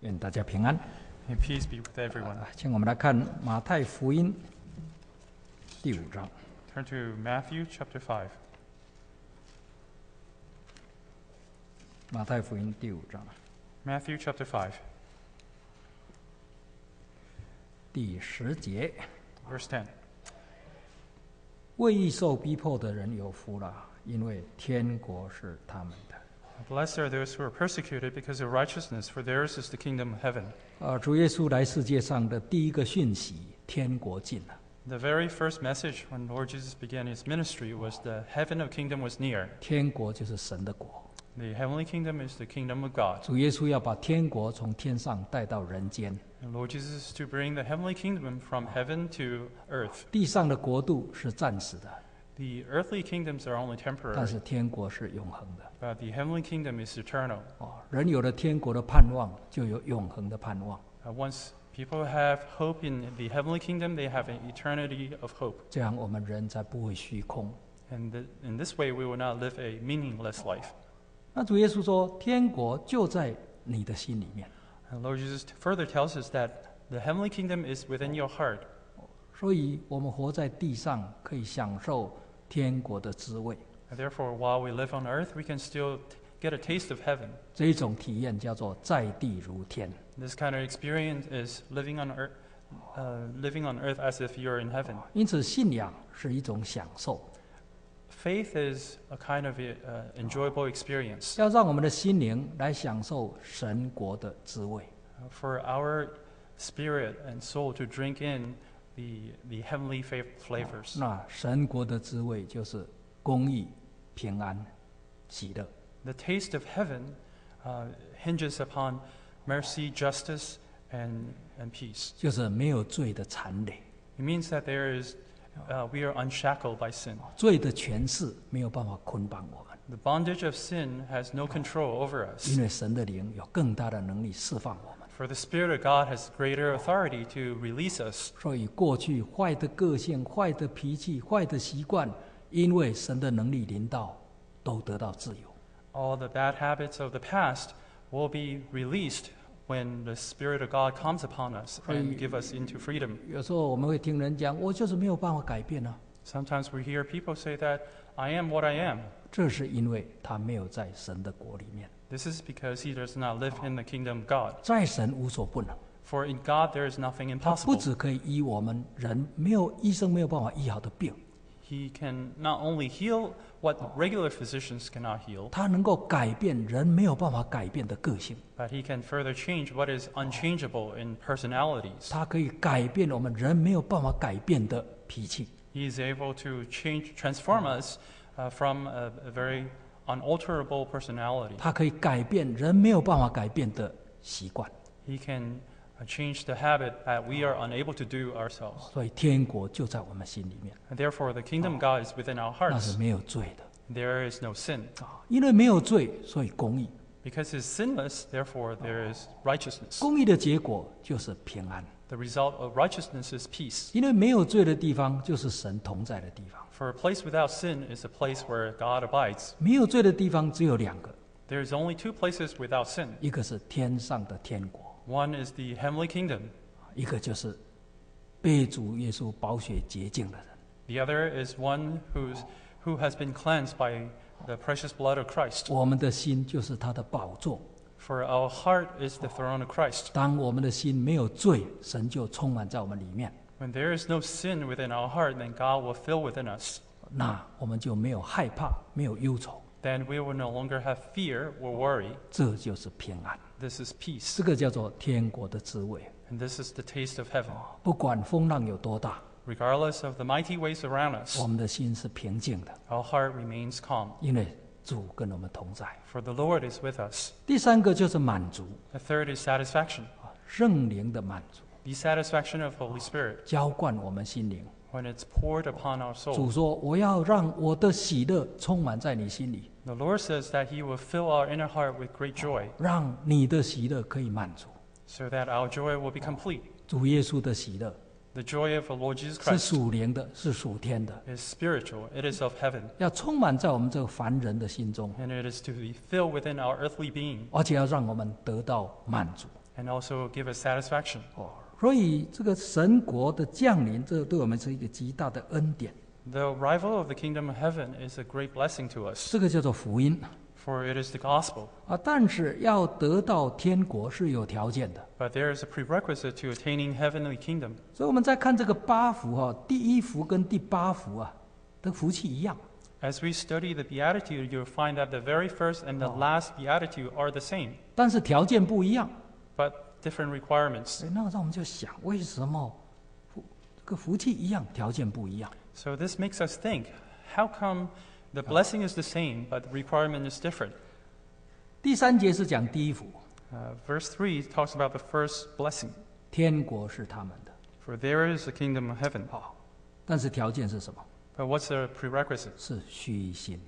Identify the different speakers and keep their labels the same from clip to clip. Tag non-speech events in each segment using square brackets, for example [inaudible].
Speaker 1: 愿大家平安。
Speaker 2: May peace be with everyone.
Speaker 1: 啊，请我们来看马太福音第五章。
Speaker 2: Turn to Matthew chapter five.
Speaker 1: 马太福音第五章
Speaker 2: Matthew chapter five.
Speaker 1: 第十节
Speaker 2: ：verse ten.
Speaker 1: 为义受逼迫的人有福了，因为天国是他们的。
Speaker 2: Blessed are those who are persecuted because of righteousness, for theirs is the kingdom of heaven.
Speaker 1: 啊，主耶稣来世界上的第一个讯息，天国近了。
Speaker 2: The very first message when Lord Jesus began his ministry was the heaven of kingdom was near.
Speaker 1: 天国就是神的国，
Speaker 2: The heavenly kingdom is the kingdom of God.
Speaker 1: 主耶稣要把天国从天上带到人间。
Speaker 2: And Lord Jesus is to bring the heavenly kingdom from heaven to earth.
Speaker 1: 地上的国度是暂时的，
Speaker 2: The earthly kingdoms are only
Speaker 1: 但
Speaker 2: temporary,
Speaker 1: 是天国是永恒的。
Speaker 2: but the heavenly kingdom is eternal.
Speaker 1: 哦，人有了天国的盼望，就有永恒的盼望。
Speaker 2: Uh, once people have hope in the heavenly kingdom, they have an eternity of hope.
Speaker 1: 这样我们人才不会虚空。
Speaker 2: And th- in this way, we will not live a meaningless life.
Speaker 1: 那主耶稣说，天国就在你的心里面。
Speaker 2: And Lord Jesus further tells us that the heavenly kingdom is within your heart.
Speaker 1: 所以，我们活在地上，可以享受 天国的滋味。
Speaker 2: Therefore, while we live on earth, we can still get a taste of heaven.
Speaker 1: 这一种体验叫做在地如天。
Speaker 2: This kind of experience is living on earth, uh, living on earth as if you're in heaven.
Speaker 1: 因此，信仰是一种享受
Speaker 2: ，Faith is a kind of uh, enjoyable experience
Speaker 1: 要让我们的心灵来享受神国的滋味。
Speaker 2: uh, for our spirit and soul to drink in the, the heavenly fa- flavors.
Speaker 1: 那神国的滋味就是公义、平安、喜乐。
Speaker 2: The taste of heaven uh, hinges upon mercy, justice, and, and peace.
Speaker 1: 就是没有罪的残累，
Speaker 2: It means that there is, uh, we are unshackled by sin.
Speaker 1: 罪的权势没有办法捆绑我们，
Speaker 2: The bondage of sin has no control over us.
Speaker 1: 因为神的灵有更大的能力释放我们。
Speaker 2: For the Spirit of God has greater authority to release us.
Speaker 1: 所以过去坏的个性、坏的脾气、坏的习惯，因为神的能力临到，都得到自由。
Speaker 2: All the bad habits of the past will be released when the Spirit of God comes upon us and give us into freedom.
Speaker 1: 有时候我们会听人讲，我就是没有办法改变啊，
Speaker 2: Sometimes we hear people say that, I am what I am.
Speaker 1: 这是因为他没有在神的国里面，
Speaker 2: This is because he does not live in the kingdom of God.
Speaker 1: 在神无所不能。
Speaker 2: For in God there is nothing
Speaker 1: 他不
Speaker 2: impossible.
Speaker 1: 只可以医我们人没有医生没有办法医好的病，
Speaker 2: He can not only heal what regular physicians cannot heal,
Speaker 1: 他能够改变人没有办法改变的个性，
Speaker 2: but he can further change what is unchangeable in personalities.
Speaker 1: 他可以改变我们人没有办法改变的脾气。
Speaker 2: He is able to change, transform us uh, from a, a very unalterable personality.
Speaker 1: 他可以改变人没有办法改变的习惯，
Speaker 2: He can uh, change the habit that we are unable to do ourselves.
Speaker 1: 所以天国就在我们心里面，
Speaker 2: And therefore, the kingdom of God is within our
Speaker 1: 那是
Speaker 2: hearts.
Speaker 1: 没有罪的
Speaker 2: There is no sin.
Speaker 1: 啊，因为没有罪，所以公义，
Speaker 2: Because he's sinless, therefore, there is righteousness.
Speaker 1: 公义的结果就是平安。
Speaker 2: The result of righteousness is peace.
Speaker 1: 因为没有罪的地方就是神同在的地方，
Speaker 2: For a place without sin is a place where God abides.
Speaker 1: 没有罪的地方只有两个，
Speaker 2: There is only two places without sin.
Speaker 1: 一个是天上的天国，
Speaker 2: One is the heavenly kingdom.
Speaker 1: 一个就是被主耶稣宝血洁净的人。
Speaker 2: The other is one who's, who has been cleansed by the precious blood of Christ.
Speaker 1: 我们的心就是他的宝座。
Speaker 2: For our heart is the throne of Christ.
Speaker 1: 当我们的心没有罪，神就充满在我们里面，
Speaker 2: When there is no sin within our heart, then God will fill within us.
Speaker 1: 那我们就没有害怕，没有忧愁，
Speaker 2: Then we will no longer have fear or worry.
Speaker 1: 这就是平安。
Speaker 2: This is peace.
Speaker 1: 这个叫做天国的滋味。
Speaker 2: And this is the taste of heaven.
Speaker 1: 不管风浪有多大，
Speaker 2: Regardless of the mighty waves around us,
Speaker 1: 我们的心是平静的，
Speaker 2: our heart remains calm.
Speaker 1: 因为 主跟我们同在。
Speaker 2: For the Lord is with us.
Speaker 1: 第三个就是满足。
Speaker 2: The third is satisfaction.
Speaker 1: 啊，圣灵的满足
Speaker 2: ，The satisfaction of Holy Spirit
Speaker 1: 浇灌我们心灵。
Speaker 2: when it's poured upon our soul.
Speaker 1: 主说：“我要让我的喜乐充满在你心里
Speaker 2: ，The Lord says that He will fill our inner heart with great joy
Speaker 1: 让你的喜乐可以满足。
Speaker 2: so that our joy will be complete.
Speaker 1: 主耶稣的喜乐
Speaker 2: The joy of the Lord Jesus
Speaker 1: 是
Speaker 2: Christ
Speaker 1: 属灵的，是属天的
Speaker 2: ，is spiritual, it is of heaven,
Speaker 1: 要充满在我们这个凡人的心中
Speaker 2: ，and it is to be filled within our earthly being,
Speaker 1: 而且要让我们得到满足。
Speaker 2: and also give us satisfaction.
Speaker 1: 哦，所以这个神国的降临，这对我们是一个极大的恩典。
Speaker 2: The arrival of the kingdom of heaven is a great blessing to us,
Speaker 1: 这个叫做福音
Speaker 2: for it is the gospel.
Speaker 1: 啊。但是要得到天国是有条件的。
Speaker 2: But there is a prerequisite to attaining heavenly kingdom.
Speaker 1: 所以我们再看这个八福哈、第一福跟第八福啊的福气一样，
Speaker 2: As we study the Beatitude, you'll find that the very first and the last Beatitude are the same,
Speaker 1: 但是条件不一样。
Speaker 2: but different requirements.
Speaker 1: 所以那让我们就想，为什么福这个福气一样，条件不一样？
Speaker 2: So this makes us think how come the blessing is the same, but the requirement is different?
Speaker 1: 第三节是讲第一福，
Speaker 2: Uh, verse 3 talks about the first blessing
Speaker 1: 天国是他们的，
Speaker 2: For there is the kingdom of heaven.
Speaker 1: 好，但是条件是什么？
Speaker 2: But what's the prerequisite?
Speaker 1: 是虚心，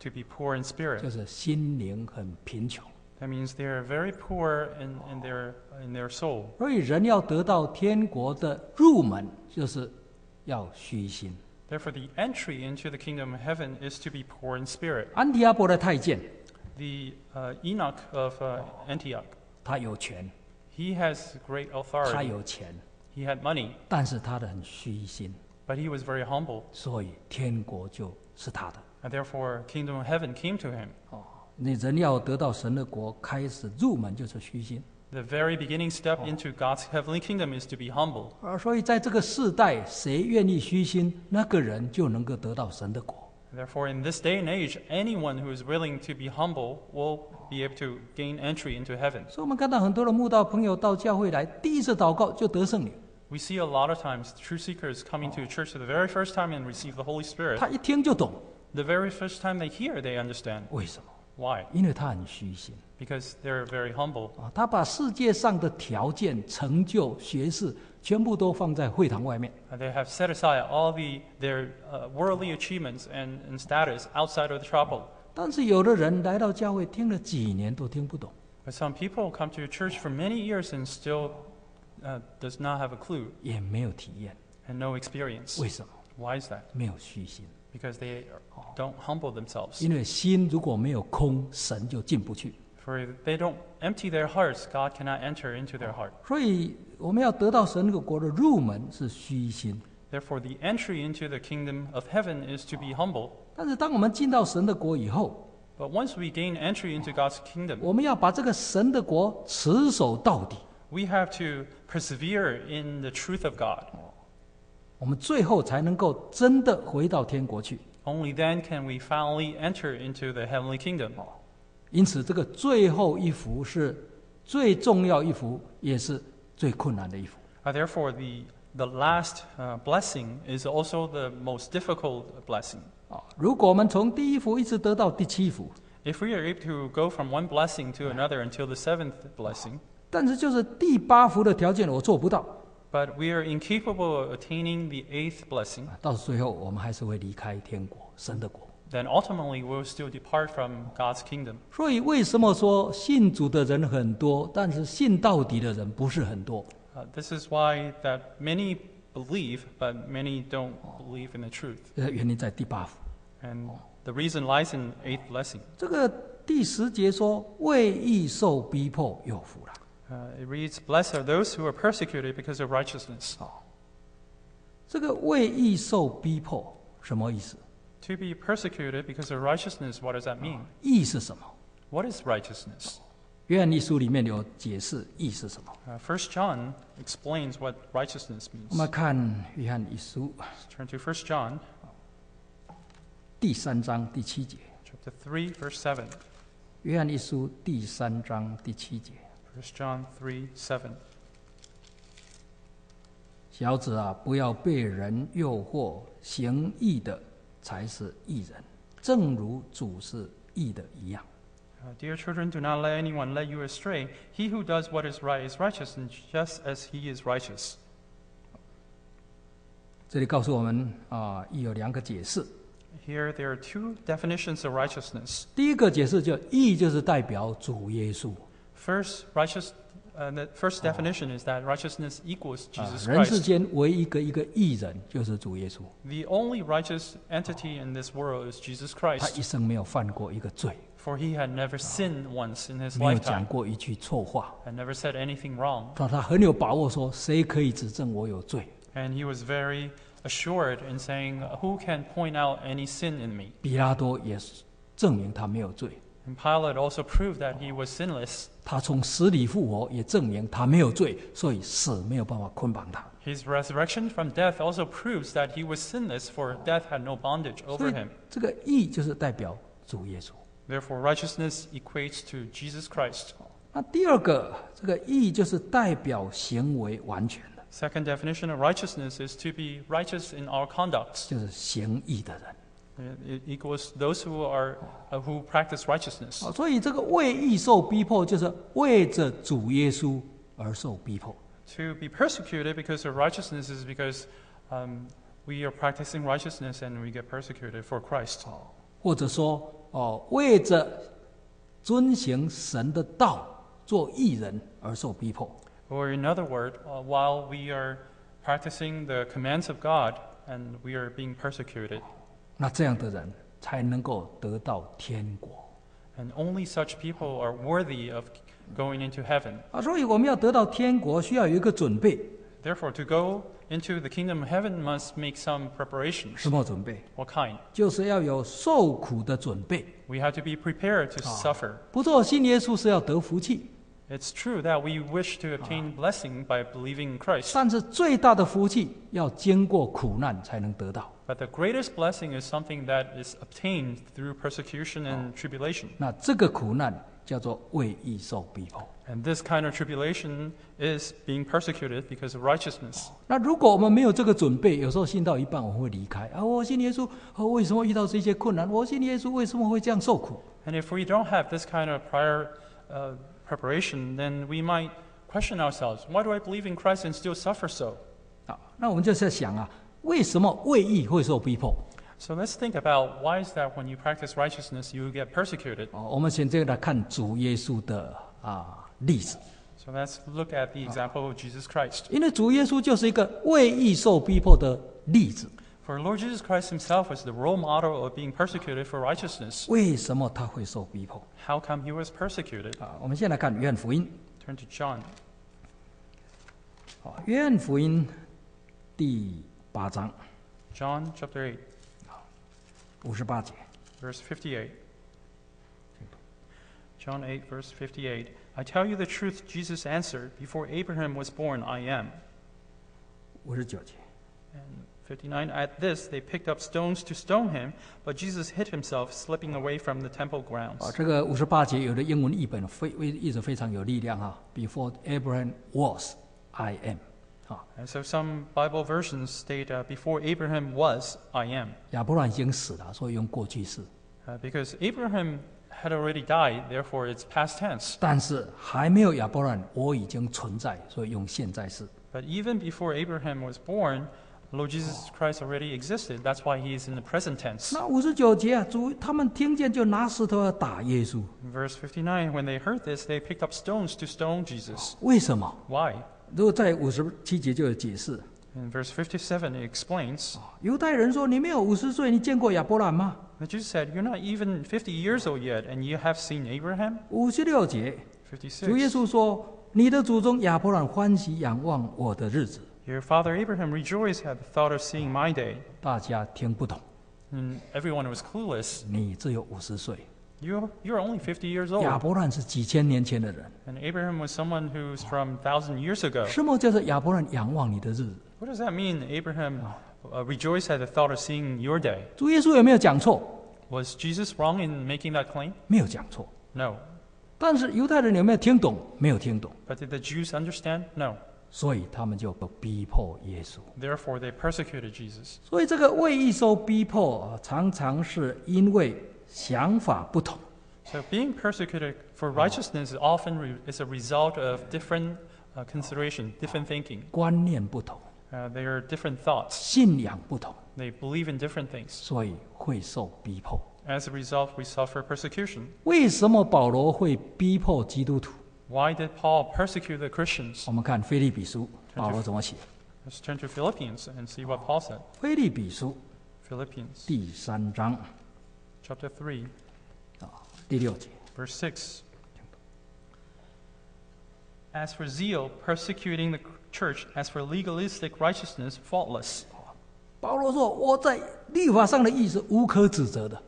Speaker 2: To be poor in
Speaker 1: 就
Speaker 2: spirit.
Speaker 1: 是心灵很贫穷。
Speaker 2: That means they are very poor in, in, their, in their soul.
Speaker 1: 所以人要得到天国的入门，就是要虚心。
Speaker 2: Therefore, the entry into the kingdom of heaven is to be poor in spirit.
Speaker 1: 安提阿伯的太监，
Speaker 2: The uh, Enoch of uh, Antioch,
Speaker 1: 他有权，
Speaker 2: he has great
Speaker 1: 他
Speaker 2: authority.
Speaker 1: 有钱，
Speaker 2: He had money,
Speaker 1: 但是他的很虚心，
Speaker 2: but he was very humble.
Speaker 1: 所以天国就是他的。
Speaker 2: And therefore, kingdom of heaven came to him.
Speaker 1: 哦，你人要得到神的国，开始入门就是虚心。
Speaker 2: The very beginning step into God's heavenly kingdom is to be humble.
Speaker 1: 啊，所以在这个世代，谁愿意虚心，那个人就能够得到神的国。
Speaker 2: Therefore, in this day and age, anyone who is willing to be humble will be able to gain entry into heaven.
Speaker 1: 所以，我们看到很多的慕道朋友到教会来，第一次祷告就得圣灵，
Speaker 2: We see a lot of times true seekers coming to a church for the very first time and receive the Holy Spirit.
Speaker 1: 他一听就懂。
Speaker 2: The very first time they hear, they understand. [laughs]
Speaker 1: 为什么？
Speaker 2: Why?
Speaker 1: 因为他很虚心
Speaker 2: Because they're very humble.
Speaker 1: 啊，他把世界上的条件、成就、学识全部都放在会堂外面。
Speaker 2: Uh, They have set aside all the, their uh, worldly achievements and, and status outside of the chapel.
Speaker 1: 但是有的人来到教会，听了几年都听不懂，
Speaker 2: But some people come to a church for many years and still uh, does not have a clue
Speaker 1: 也没有体验。
Speaker 2: and no experience.
Speaker 1: 为什么？
Speaker 2: Why is that?
Speaker 1: 没有虚心。
Speaker 2: Because they don't humble themselves.
Speaker 1: 因为心如果没有空，神就进不去。
Speaker 2: For if they don't empty their hearts, God cannot enter into their heart.
Speaker 1: 所以我们要得到神的国的入门是虚心。
Speaker 2: Therefore, the entry into the kingdom of heaven is to be humble.
Speaker 1: 但是当我们进到神的国以后，
Speaker 2: But once we gain entry into God's kingdom,
Speaker 1: 我们要把这个神的国持守到底，
Speaker 2: we have to persevere in the truth of God.
Speaker 1: 我们最后才能够真的回到天国去。
Speaker 2: Only then can we finally enter into the heavenly kingdom.
Speaker 1: 因此，这个最后一幅是最重要一幅，也是最困难的一幅。
Speaker 2: Uh, therefore, the, the last uh, blessing is also the most difficult blessing.
Speaker 1: 啊，如果我们从第一幅一直得到第七幅
Speaker 2: ，If we are able to go from one blessing to another until the seventh blessing,
Speaker 1: 但是就是第八幅的条件我做不到
Speaker 2: ，but we are incapable of attaining the eighth blessing,
Speaker 1: 啊到最后我们还是会离开天国，神的国。
Speaker 2: then ultimately we'll still depart from God's kingdom.
Speaker 1: 所以为什么说信主的人很多，但是信到底的人不是很多？
Speaker 2: Uh, this is why that many believe, but many don't believe in the truth.
Speaker 1: 呃，原因在第八幅。
Speaker 2: And the reason lies in eighth blessing.
Speaker 1: 这个第十节说：“为义受逼迫有福了。
Speaker 2: Uh, it reads, Blessed are those who are persecuted because of righteousness.
Speaker 1: ”这个为义受逼迫什么意思？
Speaker 2: To be persecuted because of righteousness, what does that mean?
Speaker 1: 义是什么？
Speaker 2: What is righteousness?
Speaker 1: 约翰一书里面有解释义是什么。
Speaker 2: Uh, First John explains what righteousness
Speaker 1: 我们
Speaker 2: means.
Speaker 1: 看约翰一书
Speaker 2: Let's turn to First John
Speaker 1: 第三章第七节。
Speaker 2: chapter 3, verse 7.
Speaker 1: 约翰一书第三章第七节。
Speaker 2: First John 3, 7.
Speaker 1: 小子啊，不要被人诱惑，行义的 才是义人，正如主是义的一样。
Speaker 2: Uh, Dear children, do not let anyone lead you astray. He who does what is right is righteous, and just as he is righteous.
Speaker 1: 这里告诉我们啊，义有两个解释。
Speaker 2: Here, there are two definitions of righteousness.
Speaker 1: 第一个解释就义就是代表主耶稣
Speaker 2: First, righteous. Uh, the first definition is that righteousness equals
Speaker 1: 啊
Speaker 2: Jesus，
Speaker 1: 人世
Speaker 2: Christ.
Speaker 1: 间唯一一个一个义人就是主耶稣，
Speaker 2: The only righteous entity in this world is Jesus
Speaker 1: 他
Speaker 2: Christ.
Speaker 1: 一生没有犯过一个罪，
Speaker 2: For he had never sinned once in his
Speaker 1: 没有讲
Speaker 2: lifetime
Speaker 1: 过一句错话。
Speaker 2: and never said anything wrong.
Speaker 1: 他他很有把握说，谁可以指证我有罪？
Speaker 2: And he was very assured in saying, Who can point out any sin in me?
Speaker 1: 比拉多也是证明他没有罪。
Speaker 2: And Pilate also proved that he was sinless.
Speaker 1: 他从死里复活，也证明他没有罪，所以死没有办法捆绑他。
Speaker 2: His resurrection from death also proves that he was sinless, for death had no bondage
Speaker 1: 所
Speaker 2: over
Speaker 1: 以
Speaker 2: him.
Speaker 1: 这个义就是代表主耶稣。
Speaker 2: Therefore, righteousness equates to Jesus Christ.
Speaker 1: 那第二个，这个义就是代表行为完全的，
Speaker 2: Second definition of righteousness is to be righteous in our conduct.
Speaker 1: 就是行义的人。
Speaker 2: It equals those who are uh, who practice righteousness.
Speaker 1: 啊，所以这个为义受逼迫，就是为着主耶稣而受逼迫。
Speaker 2: To be persecuted because of righteousness is because um, we are practicing righteousness and we get persecuted for Christ.
Speaker 1: 或者说，哦，为着遵行神的道做义人而受逼迫。
Speaker 2: Or in other words, uh, while we are practicing the commands of God and we are being persecuted,
Speaker 1: 那这样的人才能够得到天国
Speaker 2: and only such people are worthy of going into heaven.
Speaker 1: 啊！所以我们要得到天国，需要有一个准备。
Speaker 2: Therefore, to go into the kingdom of heaven must make some preparations.
Speaker 1: 什么准备
Speaker 2: ？What kind?
Speaker 1: 就是要有受苦的准备。
Speaker 2: We have to be prepared to suffer.
Speaker 1: 不做信耶稣是要得福气
Speaker 2: ，It's true that we wish to obtain blessing by believing in Christ,
Speaker 1: 但是最大的福气要经过苦难才能得到。
Speaker 2: but the greatest blessing is something that is obtained through persecution and tribulation.
Speaker 1: 那这个苦难叫做为义受逼迫。
Speaker 2: And this kind of tribulation is being persecuted because of righteousness.
Speaker 1: 那如果我们没有这个准备，有时候信到一半我们会离开啊！我信耶稣，啊，为什么遇到这些困难？我信耶稣为什么会这样受苦？
Speaker 2: And if we don't have this kind of prior uh, preparation, then we might question ourselves why do I believe in Christ and still suffer so?
Speaker 1: 啊，那我们就是在想啊， 为什么为义会受逼迫？
Speaker 2: So let's think about why is that when you practice righteousness, you get persecuted?
Speaker 1: 哦，我们现在来看主耶稣的啊例子，
Speaker 2: So let's look at the example of Jesus Christ.
Speaker 1: 因为主耶稣就是一个为义受逼迫的例子。
Speaker 2: For Lord Jesus Christ himself was the role model of being persecuted for righteousness.
Speaker 1: 为什么他会受逼迫？
Speaker 2: How come he was persecuted?
Speaker 1: 啊，我们先来看约翰福音。
Speaker 2: Turn to John.
Speaker 1: 啊，约翰福音第 八章
Speaker 2: John chapter 8,
Speaker 1: 五十八节。
Speaker 2: verse 58. John 8, verse 58. I tell you the truth, Jesus answered, Before Abraham was born, I am.
Speaker 1: 五十九节。
Speaker 2: And 59. At this, they picked up stones to stone him, but Jesus hid himself, slipping away from the temple
Speaker 1: 啊
Speaker 2: grounds.，
Speaker 1: 这个五十八节有的英文译本非非一直非常有力量哈。Before Abraham was, I am。 啊，
Speaker 2: And so some Bible versions state, uh, Before Abraham was, I am.
Speaker 1: 亚伯兰已经死了，所以用过去式。
Speaker 2: Uh, because Abraham had already died, therefore it's past tense.
Speaker 1: 但是还没有亚伯兰，我已经存在，所以用现在式。
Speaker 2: But even before Abraham was born, Lord Jesus Christ already existed. That's why he is in the present tense.
Speaker 1: 那五十九节啊，主他们听见就拿石头要打耶稣，
Speaker 2: In verse 59, when they heard this, they picked up stones to stone Jesus.
Speaker 1: 为什么？
Speaker 2: Why?
Speaker 1: 如果在五十七节就有解释。
Speaker 2: In verse 57, it explains
Speaker 1: 犹太人说：“你没有五十岁，你见过亚伯兰吗
Speaker 2: that Jesus said, You're not even 50 years old yet, and you have seen Abraham?？”
Speaker 1: 五十六节，主耶
Speaker 2: 56.
Speaker 1: 稣说：“你的祖宗亚伯兰欢喜仰望我的日子。
Speaker 2: Your father Abraham rejoiced at the thought of seeing my day. ”
Speaker 1: 大家听不懂
Speaker 2: ，And everyone was clueless.
Speaker 1: 你只有五十岁，
Speaker 2: You, you're only fifty years old.
Speaker 1: 亚伯兰是几千年前的人。
Speaker 2: And Abraham was someone who's from thousand years ago.
Speaker 1: 什么叫做亚伯兰仰望你的日子
Speaker 2: ？What does that mean? Abraham uh, rejoiced at the thought of seeing your day.
Speaker 1: 主耶稣有没有讲错
Speaker 2: ？Was Jesus wrong in making that claim?
Speaker 1: 没有讲错。
Speaker 2: No.
Speaker 1: 但是犹太人有没有听懂？没有听懂
Speaker 2: ，But did the Jews understand? No.
Speaker 1: 所以他们就逼迫耶稣。
Speaker 2: Therefore, they persecuted Jesus.
Speaker 1: 所以这个为义受逼迫啊，常常是因为想法不同。
Speaker 2: So being persecuted for righteousness is often re- is a result of different uh, consideration, different thinking.
Speaker 1: 观念不同，
Speaker 2: Uh, they are different thoughts.
Speaker 1: 信仰不同，
Speaker 2: They believe in different things.
Speaker 1: 所以会受逼迫。
Speaker 2: As a result, we suffer persecution.
Speaker 1: 为什么保罗会逼迫基督徒？
Speaker 2: Why did Paul persecute the Christians?
Speaker 1: 我们看菲利比书，保罗怎么写？
Speaker 2: Let's turn to Philippians and see what Paul said.
Speaker 1: 菲利比书
Speaker 2: Philippians
Speaker 1: 第三章
Speaker 2: chapter 3,
Speaker 1: 第 第六节，
Speaker 2: Verse 6 As for zeal, persecuting the church, as for legalistic righteousness, faultless.
Speaker 1: 保罗说：“我在律法上的义是无可指责的。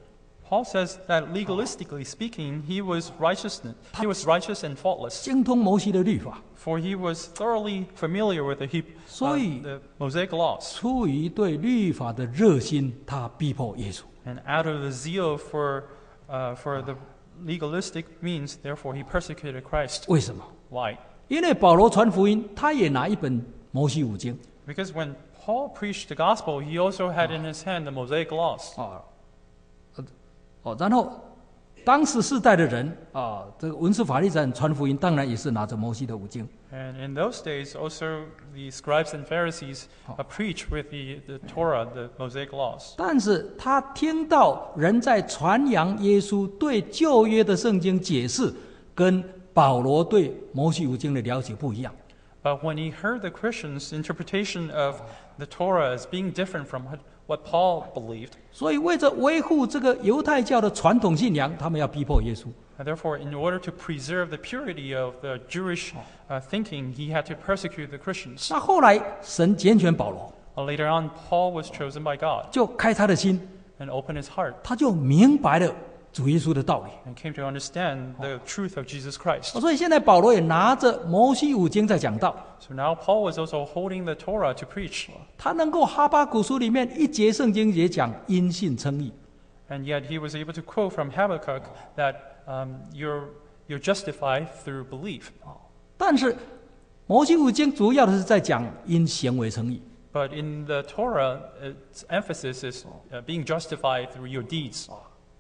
Speaker 2: Paul says that legalistically speaking, he was righteous, he was righteous and faultless,
Speaker 1: 精通摩西的律法，
Speaker 2: for he was thoroughly familiar with the, Heb- uh,
Speaker 1: 所以-
Speaker 2: the Mosaic laws.
Speaker 1: 出于对律法的热心，他逼迫耶稣。
Speaker 2: And out of the zeal for, uh, for the legalistic means, therefore he persecuted Christ.
Speaker 1: 为什么？
Speaker 2: Why?
Speaker 1: 因为保罗传福音，他也拿一本摩西五经
Speaker 2: Because when Paul preached the gospel, he also had in his hand the Mosaic laws.
Speaker 1: 啊，呃哦，然后 当时世代的人啊，这个文士法利赛人传福音，当然也是拿着摩西的五经。
Speaker 2: And in those days, also the scribes and Pharisees uh, preached with the, the Torah, the Mosaic laws.
Speaker 1: 但是他听到人在传扬耶稣对旧约的圣经解释，跟保罗对摩西五经的了解不一样。
Speaker 2: But when he heard the Christians' interpretation of the Torah as being different from what, what Paul believed,
Speaker 1: 所以为着维护这个犹太教的传统信仰，他们要逼迫耶稣。
Speaker 2: and therefore, in order to preserve the purity of the Jewish uh, thinking, he had to persecute the Christians.
Speaker 1: 那后来神拣选保罗，
Speaker 2: Uh, later on, Paul was chosen by God
Speaker 1: 就开他的心，
Speaker 2: and opened his heart
Speaker 1: 他就明白了 主耶稣的道理。
Speaker 2: and came to understand the truth of Jesus Christ.
Speaker 1: 所以现在保罗也拿着摩西五经在讲道
Speaker 2: ，So now Paul was also holding the Torah to preach.
Speaker 1: 他能够哈巴古书里面一节圣经也讲因信称义
Speaker 2: ，And yet he was able to quote from Habakkuk that um, you're, you're justified through belief.
Speaker 1: 但是摩西五经主要的是在讲因行为称义。
Speaker 2: But in the Torah, its emphasis is uh, being justified through your deeds.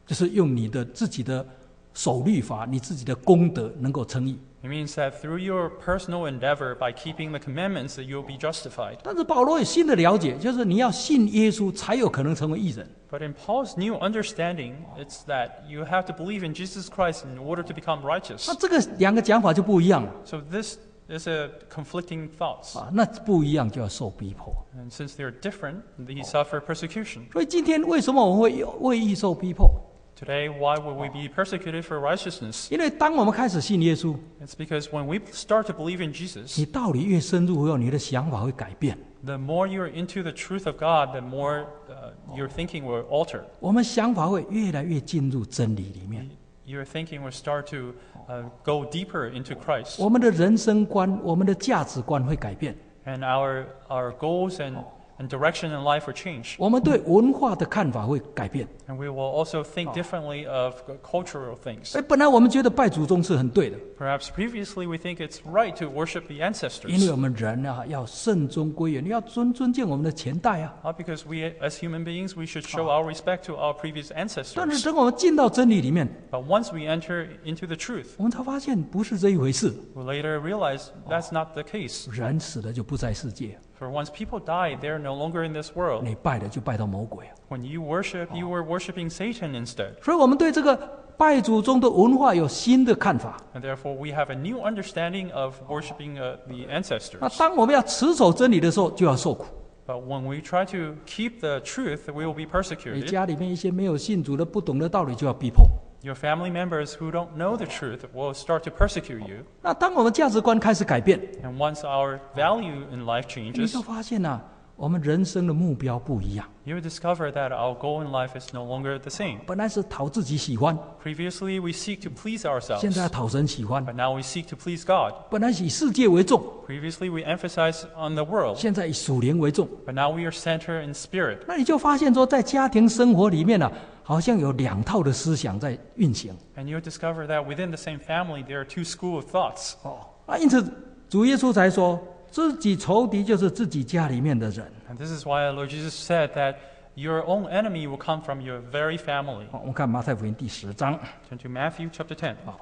Speaker 1: 就是用你的自己的守律法，你自己的功德能够称义。
Speaker 2: It means that through your personal endeavor, by keeping the commandments, that you'll be justified.
Speaker 1: 但是保罗有新的了解，就是你要信耶稣才有可能成为义人。
Speaker 2: But in Paul's new understanding, it's that you have to believe in Jesus Christ in order to become righteous.
Speaker 1: 那这个两个讲法就不一样了
Speaker 2: So this is a conflicting thoughts.
Speaker 1: 啊，那不一样就要受逼迫。
Speaker 2: And since they are different, they suffer persecution.
Speaker 1: 所以今天为什么我们会为义受逼迫？
Speaker 2: Today, why would we be persecuted for righteousness?
Speaker 1: 因为当我们开始信耶稣，
Speaker 2: It's because when we start to believe in Jesus,
Speaker 1: 你道理越深入以后，你的想法会改变。
Speaker 2: the more you're into the truth of God, the more uh, your thinking will alter.
Speaker 1: 我们想法会越来越进入真理里面，
Speaker 2: Your thinking will start to uh, go deeper into Christ.
Speaker 1: 我们的人生观、我们的价值观会改变，
Speaker 2: And our, our goals and, and direction in life will change.
Speaker 1: 我们对文化的看法会改变。
Speaker 2: And we will also think differently of cultural things.
Speaker 1: 哎，本来我们觉得拜祖宗是很对的，
Speaker 2: Perhaps previously we think it's right to worship the
Speaker 1: 因为
Speaker 2: ancestors.
Speaker 1: 我们人啊要慎终归远，要尊尊敬我们的前代啊。
Speaker 2: Not because we, as human beings, we should show our respect to our previous
Speaker 1: 但是
Speaker 2: ancestors.
Speaker 1: 等我们进到真理里面，
Speaker 2: But once we enter into the truth,
Speaker 1: 我们才发现不是这一回事。
Speaker 2: we later realize that's not the case.
Speaker 1: 人死了就不在世界，
Speaker 2: For once people die, they're no longer in this world.
Speaker 1: 你拜的就拜到魔鬼啊。
Speaker 2: When you worship, you were worshiping Satan instead.
Speaker 1: 所以我们对这个拜祖宗的文化有新的看法。
Speaker 2: And therefore, we have a new understanding of worshiping uh, the
Speaker 1: 那
Speaker 2: ancestors.
Speaker 1: 当我们要持守真理的时候，就要受苦。
Speaker 2: But when we try to keep the truth, we will be
Speaker 1: 你
Speaker 2: persecuted.
Speaker 1: 家里面一些没有信主的、不懂的道理，就要逼迫。
Speaker 2: Your family members who don't know the truth will start to persecute you.
Speaker 1: 那当我们价值观开始改变，
Speaker 2: And once our value in life
Speaker 1: 你
Speaker 2: changes,
Speaker 1: 就发现呐、我们人生的目标不一样。
Speaker 2: you will discover that our goal in life is no longer the same.
Speaker 1: 本来是讨自己喜欢，
Speaker 2: Previously, we seek to please
Speaker 1: 现在要
Speaker 2: ourselves,
Speaker 1: 讨神喜欢。
Speaker 2: but now we seek to please God.
Speaker 1: 本来是以世界为重，
Speaker 2: Previously, we emphasize on the world,
Speaker 1: 现在以属灵为重。
Speaker 2: but now we are centered in spirit.
Speaker 1: 那你就发现说，在家庭生活里面呢、 好像有两套的思想在运行。
Speaker 2: And you'll discover that within the same family, there are two school of thoughts.
Speaker 1: 哦，那因此主耶稣才说，自己仇敌就是自己家里面的人。
Speaker 2: And this is why Lord Jesus said that your own enemy will come from your very family.
Speaker 1: 好，我们看马太福音第十章
Speaker 2: ，Turn to Matthew chapter ten.
Speaker 1: 啊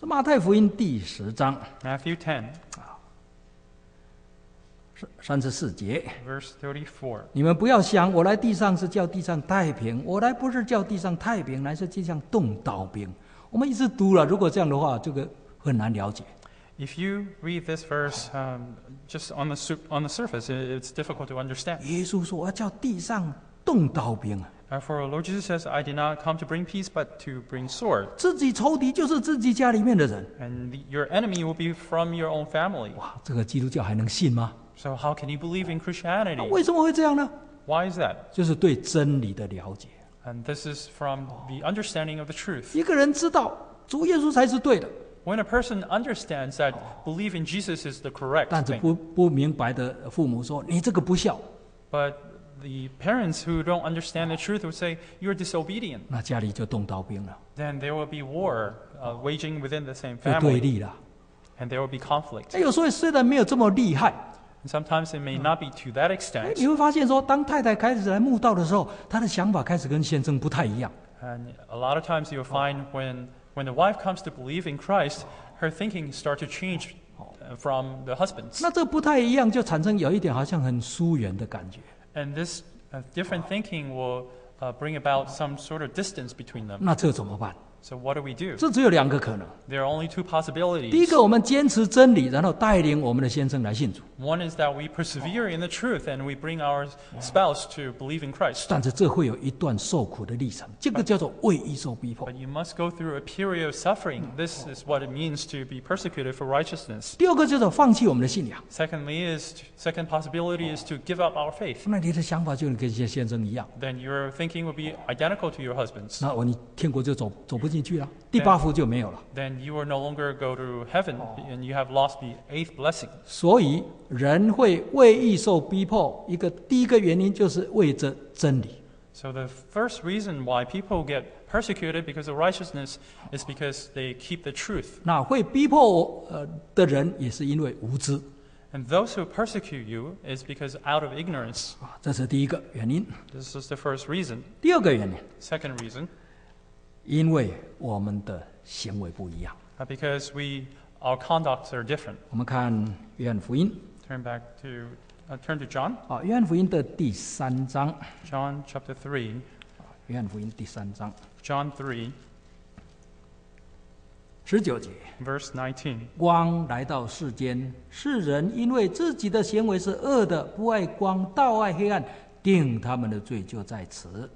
Speaker 1: 这马太福音第十章
Speaker 2: Matthew 10,
Speaker 1: 三三十四节
Speaker 2: ，verse thirty four
Speaker 1: 你们不要想，我来地上是叫地上太平，我来不是叫地上太平，乃是地上动刀兵。我们一直读了，如果这样的话，这个很难了解。
Speaker 2: If you read this verse um, just on the, su- on the surface, it's difficult to understand.
Speaker 1: 耶稣说：“我要叫地上动刀兵啊
Speaker 2: ！Uh, for our Lord Jesus says, I did not come to bring peace, but to bring sword.
Speaker 1: 自己仇敌就是自己家里面的人。
Speaker 2: And the, your enemy will be from your own family.
Speaker 1: 哇，这个基督教还能信吗？
Speaker 2: So how can you believe in
Speaker 1: 那
Speaker 2: Christianity?
Speaker 1: 为什么会这样呢？
Speaker 2: Why is that?
Speaker 1: 就是对真理的了解。
Speaker 2: And this is from the understanding of the truth.
Speaker 1: 一个人知道主耶稣才是对的，
Speaker 2: When a person understands that believe in Jesus is the correct
Speaker 1: 但是
Speaker 2: thing,
Speaker 1: 不不明白的父母说你这个不孝，
Speaker 2: but the parents who don't understand the truth would say, You're disobedient.
Speaker 1: 那家里就动刀兵了，
Speaker 2: Then there will be war uh, waging within the same
Speaker 1: 就对
Speaker 2: family,
Speaker 1: 立了。
Speaker 2: and there will be conflict.
Speaker 1: 哎，有时候虽然没有这么厉害，
Speaker 2: And sometimes it may not be to that
Speaker 1: 哎，
Speaker 2: extent.
Speaker 1: 你会发现说，当太太开始来慕道的时候，她的想法开始跟先生不太一样。
Speaker 2: And a lot of times you'll find when, when the wife comes to believe in Christ, her thinking start to change uh, from the husband's.
Speaker 1: 那这不太一样，就产生有一点好像很疏远的感觉。
Speaker 2: And this uh, different thinking will uh, bring about some sort of distance between them.
Speaker 1: 那这怎么办？
Speaker 2: So what do we do?
Speaker 1: 这只有两个可能。
Speaker 2: There are only two
Speaker 1: 第一
Speaker 2: possibilities.
Speaker 1: 个，我们坚持真理，然后带领我们的先生来信主。
Speaker 2: One is that we persevere in the truth and we bring our spouse to believe in Christ.
Speaker 1: 但是这会有一段受苦的历程，这个叫做为义受逼迫
Speaker 2: But。you must go through a period of suffering. This is what it means to be persecuted for righteousness.
Speaker 1: 第二个叫做放弃我们的信仰。
Speaker 2: Secondly, is to, second possibility is to give up our faith.
Speaker 1: 那你的想法就跟先先生一样，
Speaker 2: Then your thinking will be identical to your husband's.
Speaker 1: 那我你天国就走走不 进去了，第八福就没有了。
Speaker 2: Then you will no longer go to heaven and you have lost the eighth blessing.
Speaker 1: 所以人会为义受逼迫，一个第一个原因就是为着真理。
Speaker 2: So the first reason why people get persecuted because of righteousness is because they keep the truth.
Speaker 1: 那会逼迫我呃的人，也是因为无知
Speaker 2: And those who persecute you is because out of ignorance.
Speaker 1: 啊，这是第一个原因。
Speaker 2: This is the first reason.
Speaker 1: 第二个原因，
Speaker 2: Second reason,
Speaker 1: 因为我们的行为不一样。
Speaker 2: uh, because we our conducts are different.
Speaker 1: 我们看约翰福音
Speaker 2: Turn back to uh, turn to John,
Speaker 1: 啊，约翰福音的第三章
Speaker 2: ，John chapter three.
Speaker 1: 约翰福音第三章
Speaker 2: John three.
Speaker 1: 十九节。
Speaker 2: verse nineteen，
Speaker 1: 光来到世间，世人因为自己的行为是恶的，不爱光，倒爱黑暗，定他们的罪就在此。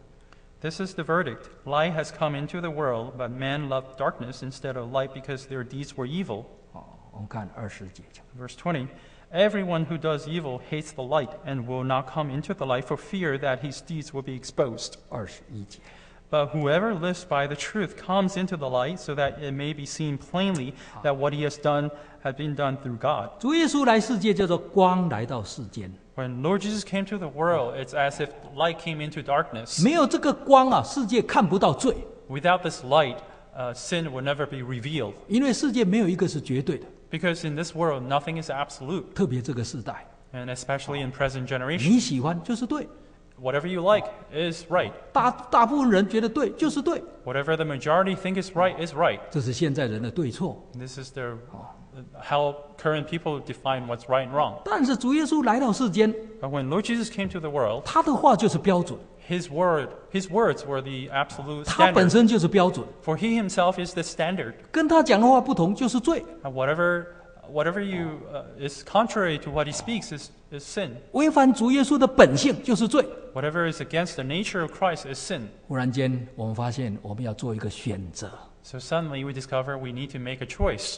Speaker 2: This is the verdict. Light has come into the world, but men loved darkness instead of light because their deeds were evil.
Speaker 1: 哦，我们看二十节讲，
Speaker 2: Verse 20 Everyone who does evil hates the light and will not come into the light for fear that his deeds will be exposed.
Speaker 1: 二十一节，
Speaker 2: But whoever lives by the truth comes into the light so that it may be seen plainly that what he has done has been done through God.
Speaker 1: 主耶稣来世界叫做光来到世间，
Speaker 2: When Lord Jesus came to the world, it's as if light came into darkness.
Speaker 1: 没有这个光啊，世界看不到罪，
Speaker 2: Without this light, uh, sin will never be revealed.
Speaker 1: 因为世界没有一个是绝对的，
Speaker 2: Because in this world, nothing is absolute,
Speaker 1: 特别这个时代，
Speaker 2: and especially in present generation.
Speaker 1: 你喜欢就是对，
Speaker 2: Whatever you like is right.
Speaker 1: 大大部分人觉得对就是对，
Speaker 2: Whatever the majority think is right is right.
Speaker 1: 这是现在人的对错。
Speaker 2: This is their, how current people define what's right and wrong.
Speaker 1: 但是主耶稣来到世间，
Speaker 2: But when Lord Jesus came to the world,
Speaker 1: 他的话就是标准，
Speaker 2: his word, his words were the absolute
Speaker 1: 他本
Speaker 2: standard.
Speaker 1: 身就是标准，
Speaker 2: For he himself is the standard.
Speaker 1: 跟他讲的话不同就是罪。
Speaker 2: And whatever, whatever you uh, is contrary to what he speaks is, is sin.
Speaker 1: 违反主耶稣的本性就是罪。
Speaker 2: Whatever is against the nature of Christ is sin.
Speaker 1: 忽然间，我们发现我们要做一个选择。
Speaker 2: So suddenly we discover we need to make a choice.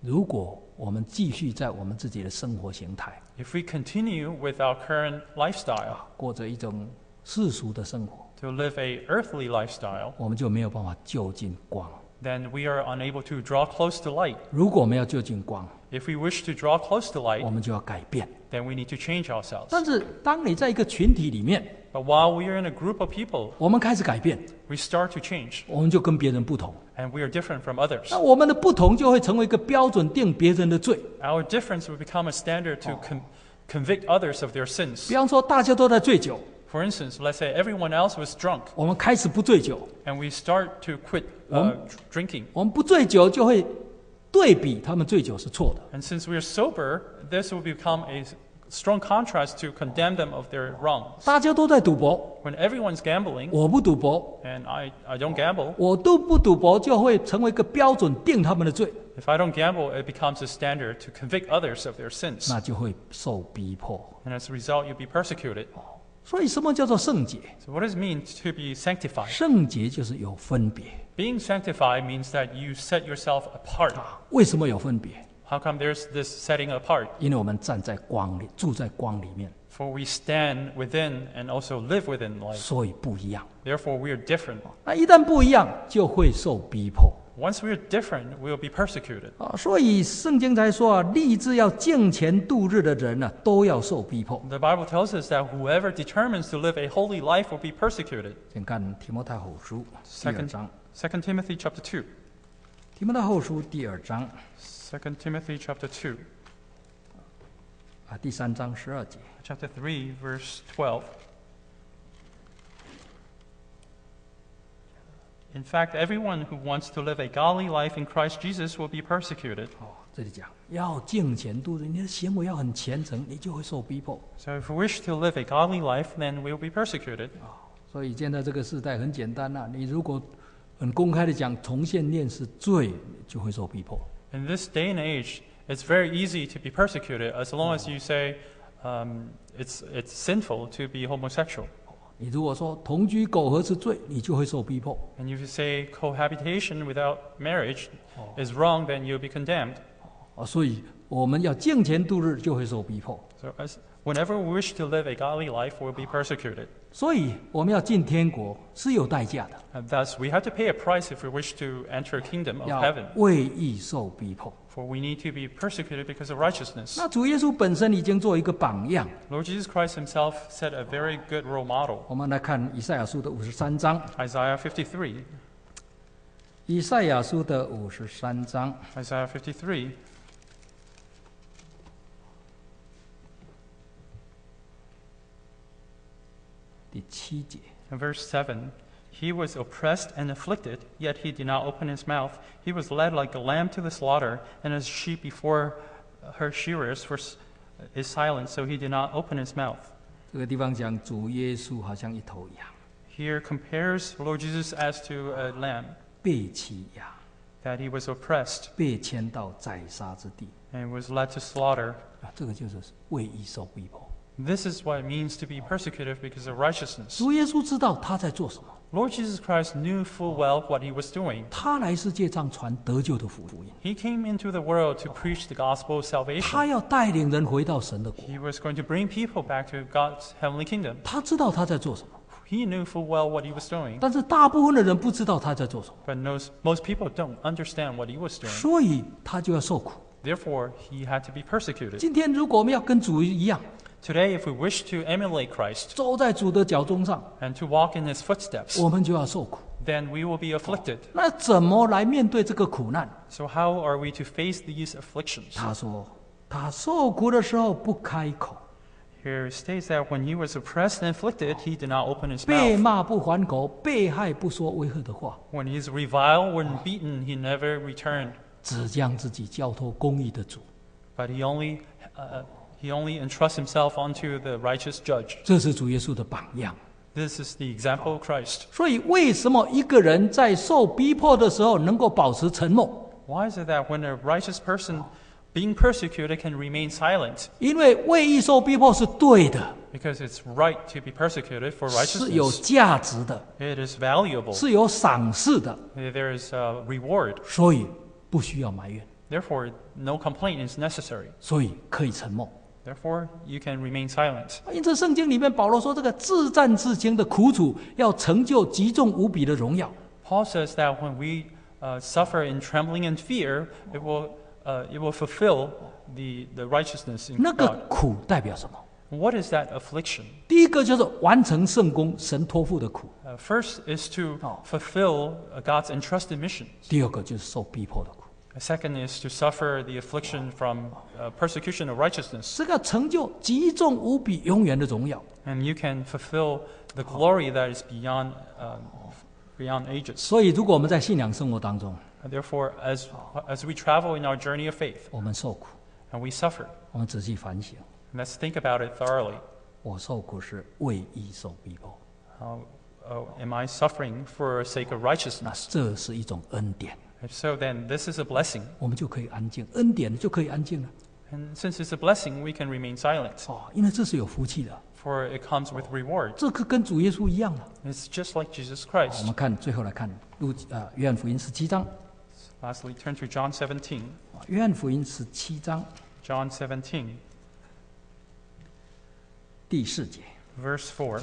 Speaker 1: 如果我们继续在我们自己的生活形态
Speaker 2: If we continue with our current lifestyle
Speaker 1: 过着一种世俗的生活
Speaker 2: ，to live a earthly lifestyle,
Speaker 1: 我们就没有办法就近光。
Speaker 2: then we are unable to draw close to light.
Speaker 1: 如果我们要就近光
Speaker 2: ，If we wish to draw close to light,
Speaker 1: 我们就要改变。
Speaker 2: then we need to change ourselves.
Speaker 1: 但是，当你在一个群体里面，
Speaker 2: But while we are in a group of people,
Speaker 1: 我们开始改变，
Speaker 2: we start to change,
Speaker 1: 我们就跟别人不同。
Speaker 2: and we are different from others.
Speaker 1: 那我们的不同就会成为一个标准，定别人的罪。
Speaker 2: Our difference will become a standard to con- convict others of their sins.
Speaker 1: 比方说，大家都在醉酒，
Speaker 2: For instance, let's say everyone else was drunk,
Speaker 1: 我们开始不醉酒，
Speaker 2: and we start to quit uh, drinking.
Speaker 1: 我们不醉酒就会 对比他们醉酒是错的。
Speaker 2: And since we are sober, this will become a s- strong contrast to condemn them of their wrongs.
Speaker 1: 大家都在赌博，
Speaker 2: When everyone's gambling,
Speaker 1: 我不赌博，
Speaker 2: and I, I don't gamble,
Speaker 1: 我都不赌博，就会成为一个标准，定他们的罪，
Speaker 2: if I don't gamble, it becomes a standard to convict others of their sins.
Speaker 1: 那就会受逼迫。
Speaker 2: And as a result, you'll be persecuted.
Speaker 1: 所以什么叫做圣洁？
Speaker 2: So, what does it mean to be sanctified?
Speaker 1: 圣洁就是有分别。
Speaker 2: Being sanctified means that you set yourself apart.
Speaker 1: 为什么有分别？
Speaker 2: How come there's this setting apart?
Speaker 1: 因为我们站在光里，住在光里面，
Speaker 2: For we stand within and also live within light.
Speaker 1: 所以不一样。
Speaker 2: Therefore, we are different.
Speaker 1: 那一旦不一样，就会受逼迫
Speaker 2: Once we are different, we will be persecuted.
Speaker 1: 啊。所以圣经才说啊，立志要敬虔度日的人呢、都要受逼迫。
Speaker 2: The Bible tells us that whoever determines to live a holy life will be persecuted.
Speaker 1: 请看提摩太后书第二
Speaker 2: Second,
Speaker 1: 章，
Speaker 2: 2 Timothy chapter 2.
Speaker 1: 提摩太后书第二章
Speaker 2: 2 Timothy chapter 2.
Speaker 1: 啊，第三章十二节。
Speaker 2: Chapter 3, verse 12. In fact, everyone who wants to live a godly life in Christ Jesus will be persecuted.
Speaker 1: 哦，这里讲要敬虔度日，你的行为要很虔诚，你就会受逼迫。
Speaker 2: So if we wish to live a godly life, then we will be persecuted.
Speaker 1: 所以现在这个时代很简单呐、你如果很公开的讲重现念是罪，就会受逼迫。
Speaker 2: In this day and age, it's very easy to be persecuted as long as you say um, it's, it's sinful to be homosexual.
Speaker 1: 你如果说同居苟合是罪，你就会受逼迫。
Speaker 2: And if you say cohabitation without marriage is wrong, then you'll be condemned.
Speaker 1: 啊，所以我们要敬虔度日，就会受逼迫。
Speaker 2: So as, whenever we wish to live a godly life, we'll be persecuted.
Speaker 1: 所以我们要进天国是有代价的
Speaker 2: ，And thus, we have to pay a price if we wish to enter a kingdom of heaven.
Speaker 1: 为义受逼迫。
Speaker 2: For we need to be persecuted because of righteousness.
Speaker 1: 那主耶稣本身已经做一个榜样。
Speaker 2: Lord Jesus Christ himself set a very good role model.
Speaker 1: 我们来看以赛亚书的五十三章
Speaker 2: ，Isaiah 53.
Speaker 1: 以赛亚书的五十三章
Speaker 2: Isaiah 53.
Speaker 1: 第七节。
Speaker 2: In verse 7, he was oppressed and afflicted, yet he did not open his mouth. He was led like a lamb to the slaughter, and as a sheep before her shearers was, is silent, so he did not open his mouth.
Speaker 1: 这个地方讲主耶稣好像一头羊，
Speaker 2: Here compares Lord Jesus as to a lamb,
Speaker 1: 被欺压，
Speaker 2: that he was oppressed
Speaker 1: 被牵到宰杀之地
Speaker 2: and was led to slaughter.
Speaker 1: 啊，这个就是为义受逼迫。
Speaker 2: This is what it means to be persecuted because of righteousness.
Speaker 1: 主耶稣知道他在做什么，
Speaker 2: Lord Jesus Christ knew full well what he was doing.
Speaker 1: 他来世界上传得救的福音，
Speaker 2: He came into the world to preach the gospel of
Speaker 1: 他
Speaker 2: salvation.
Speaker 1: 要带领人回到神的国。
Speaker 2: He was going to bring people back to God's heavenly kingdom.
Speaker 1: 他知道他在做什么，
Speaker 2: He knew full well what he was doing,
Speaker 1: 但是大部分的人不知道他在做什么，
Speaker 2: but knows, most people don't understand what he was doing.
Speaker 1: 所以他就要受苦。
Speaker 2: Therefore, he had to be persecuted.
Speaker 1: 今天如果我们要跟主一样，
Speaker 2: Today, if we wish to emulate Christ
Speaker 1: 走在主的脚中上，
Speaker 2: and to walk in his footsteps,
Speaker 1: 我们就要受苦。
Speaker 2: then we will be afflicted.
Speaker 1: 那怎么来面对这个苦难？
Speaker 2: So, how are we to face these afflictions?
Speaker 1: 他说，他受苦的时候不开口，
Speaker 2: Here it states that when he was oppressed and afflicted, he did not open his
Speaker 1: 被
Speaker 2: mouth.
Speaker 1: 骂不还口，被害不说威吓的话，
Speaker 2: When he is reviled, when beaten, he never returned,
Speaker 1: 只将自己交托公义的主。
Speaker 2: but he only, uh, he only entrusts himself onto the righteous judge.
Speaker 1: 这是主耶稣的榜样。
Speaker 2: This is the example of Christ.
Speaker 1: 所以，为什么一个人在受逼迫的时候能够保持沉默？
Speaker 2: Why is it that when a righteous person being persecuted can remain silent?
Speaker 1: 因为为义受逼迫是对的，
Speaker 2: Because it's right to be persecuted for
Speaker 1: 是有
Speaker 2: righteousness.
Speaker 1: 价值的，
Speaker 2: It is valuable.
Speaker 1: 是有赏识的，
Speaker 2: There is a reward.
Speaker 1: 所以不需要埋怨，
Speaker 2: Therefore, no complaint is necessary.
Speaker 1: 所以可以沉默。
Speaker 2: Therefore, you can remain silent.
Speaker 1: 因此，圣经里面保罗说，这个自战自清的苦楚，要成就极重无比的荣耀。
Speaker 2: Paul says that when we uh, suffer in trembling and fear, it will, uh, it will fulfill the, the righteousness in
Speaker 1: 那个
Speaker 2: God.
Speaker 1: 苦代表什么？
Speaker 2: What is that affliction?
Speaker 1: 第一个就是完成圣功，神托付的苦；
Speaker 2: Uh, first is to
Speaker 1: Oh.
Speaker 2: fulfill uh, God's entrusted mission.
Speaker 1: 第二个就是受逼迫的苦。
Speaker 2: The second is to suffer the affliction from uh, persecution of righteousness.
Speaker 1: 这个成就极重无比、永远的荣耀。
Speaker 2: And you can fulfill the glory that is beyond, um, beyond ages.
Speaker 1: 所以，如果我们在信仰生活当中，
Speaker 2: And therefore, as, as we travel in our journey of faith
Speaker 1: 我们受苦，
Speaker 2: and we suffer,
Speaker 1: 我们仔细反省，
Speaker 2: let's think about it thoroughly.
Speaker 1: 我受苦是为义受逼迫，
Speaker 2: How, oh, am I suffering for sake of
Speaker 1: 那
Speaker 2: righteousness?
Speaker 1: 这是一种恩典，
Speaker 2: If so, then this is a blessing.
Speaker 1: 我们就可以安静，恩典就可以安静了。
Speaker 2: And since it's a blessing, we can remain silent.
Speaker 1: 哦，因为这是有福气的。
Speaker 2: for it comes with reward.
Speaker 1: 这个跟主耶稣一样了。
Speaker 2: It's just like Jesus
Speaker 1: 我
Speaker 2: Christ.
Speaker 1: 们看最后来看路啊，约翰福音十七章，
Speaker 2: Lastly, turn to John 17.
Speaker 1: 啊约翰福音十七章
Speaker 2: John 17,
Speaker 1: 第四节。
Speaker 2: verse 4.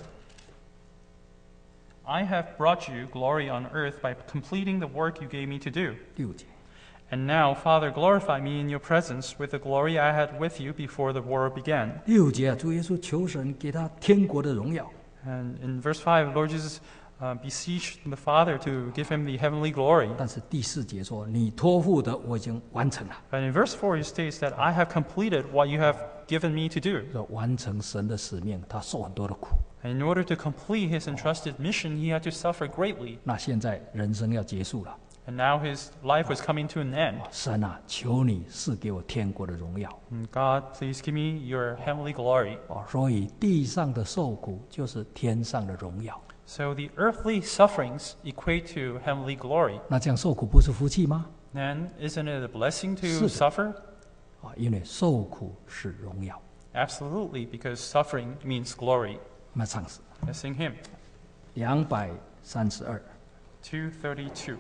Speaker 2: I have brought you glory on earth by completing the work you gave me to do.
Speaker 1: 六节，
Speaker 2: And now, Father, glorify me in your presence with the glory I had with you before the world began.
Speaker 1: 六节啊，主耶稣求神给他天国的荣耀。
Speaker 2: And in verse 5, Lord Jesus uh, beseeched the Father to give him the heavenly glory.
Speaker 1: 但是第四节说：“你托付的我已经完成了。
Speaker 2: But in verse 4, he states that I have completed what you have given me to do.
Speaker 1: ”说完成神的使命，他受很多的苦。
Speaker 2: And in order to complete his entrusted mission, he had to suffer greatly.
Speaker 1: 那现在人生要结束了，
Speaker 2: And now his life was coming to an end.
Speaker 1: 神啊，求你赐给我天国的荣耀。
Speaker 2: And God, please give me your heavenly glory.
Speaker 1: 哦，所以地上的受苦就是天上的荣耀。
Speaker 2: So the earthly sufferings equate to heavenly glory.
Speaker 1: 那这样受苦不是福气吗？
Speaker 2: Then isn't it a blessing to
Speaker 1: 是的。
Speaker 2: suffer?
Speaker 1: 啊，因为受苦是荣耀。
Speaker 2: Absolutely, because suffering means glory.
Speaker 1: 那唱诗
Speaker 2: Let's sing hymn
Speaker 1: 两百三十二。
Speaker 2: 232.